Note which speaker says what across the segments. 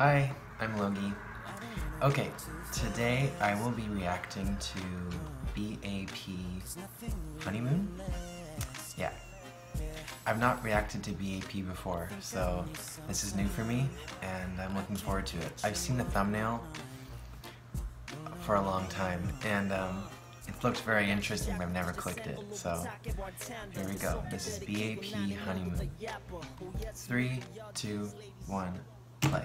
Speaker 1: Hi, I'm Logie. Okay, today I will be reacting to BAP Honeymoon. Yeah. I've not reacted to BAP before, so this is new for me, and I'm looking forward to it. I've seen the thumbnail for a long time, and um, it looked very interesting, but I've never clicked it. So here we go. This is BAP Honeymoon. Three, two, one, play.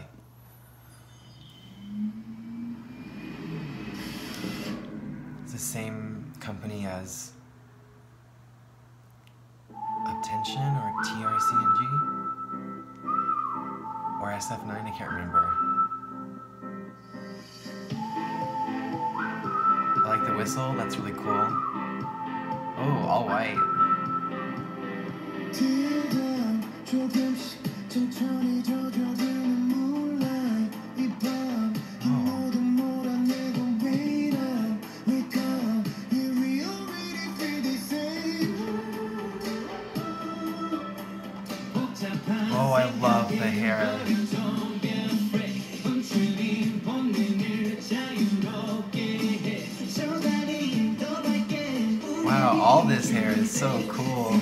Speaker 1: It's the same company as Attention or TRCNG or SF9, I can't remember. I like the whistle, that's really cool. Oh, all white. I love the hair. Wow, all this hair is so cool.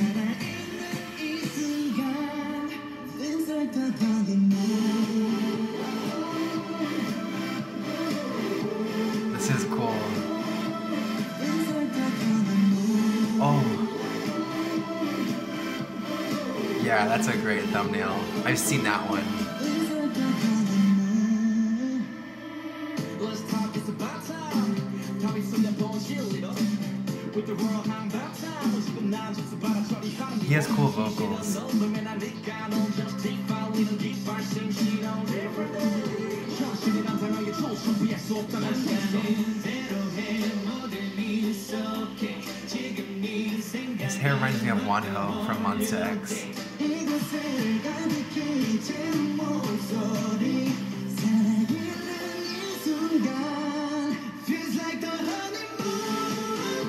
Speaker 1: Yeah, that's a great thumbnail. I've seen that one. He has cool vocals. His hair reminds me of Wonho from Monsta X.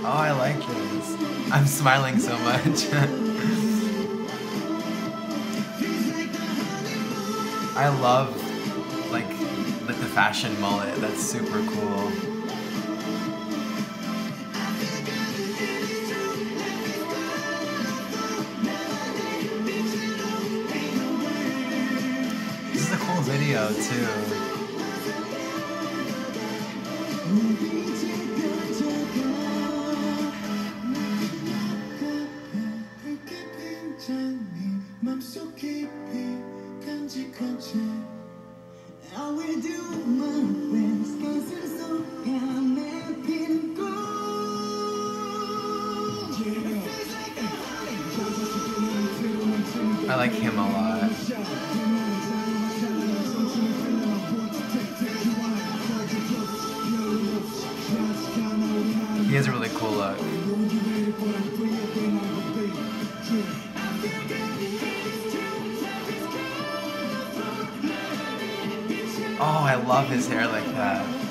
Speaker 1: Oh, I like this. I'm smiling so much. I love like like the fashion mullet. That's super cool. Video too. I like him a lot. He has a really cool look. Oh, I love his hair like that.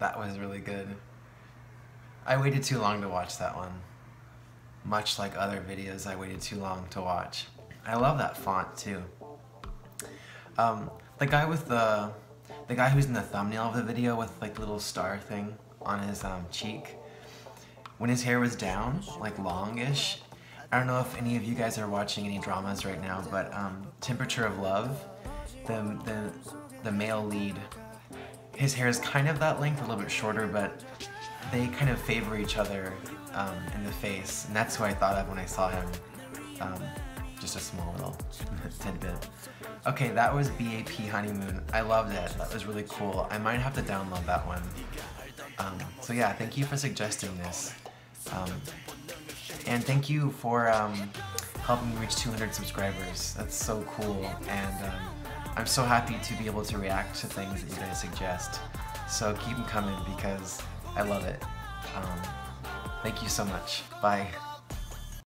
Speaker 1: That was really good. I waited too long to watch that one. Much like other videos I waited too long to watch. I love that font too. Um, the guy with the, the guy who's in the thumbnail of the video with like little star thing on his um, cheek, when his hair was down, like longish, I don't know if any of you guys are watching any dramas right now, but um, Temperature of Love, the, the, the male lead, his hair is kind of that length, a little bit shorter, but they kind of favor each other um, in the face, and that's who I thought of when I saw him. Um, just a small little tidbit. Okay, that was BAP Honeymoon. I loved it. That was really cool. I might have to download that one. Um, so yeah, thank you for suggesting this. Um, and thank you for um,
Speaker 2: helping me reach 200 subscribers. That's so cool, and um, I'm so happy to be able to react to things that you guys suggest. So keep them coming because I love it. Um, thank you so much. Bye.